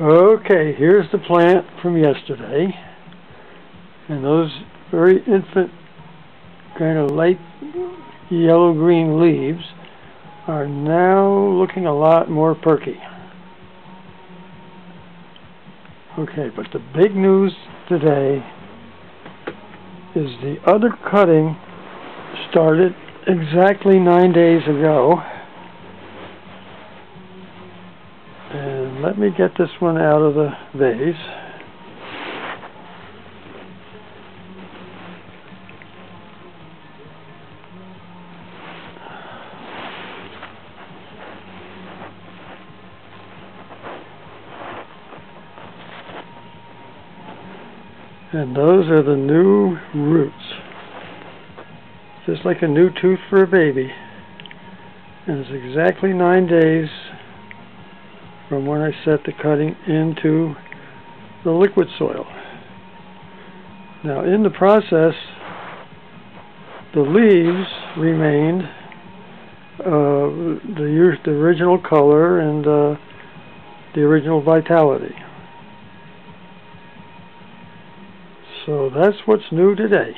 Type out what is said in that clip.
Okay, here's the plant from yesterday. And those very infant, kind of light yellow-green leaves are now looking a lot more perky. Okay, but the big news today is the other cutting started exactly nine days ago. Let me get this one out of the vase. And those are the new roots. Just like a new tooth for a baby. And it's exactly nine days from when I set the cutting into the liquid soil. Now in the process, the leaves remained uh, the, the original color and uh, the original vitality. So that's what's new today.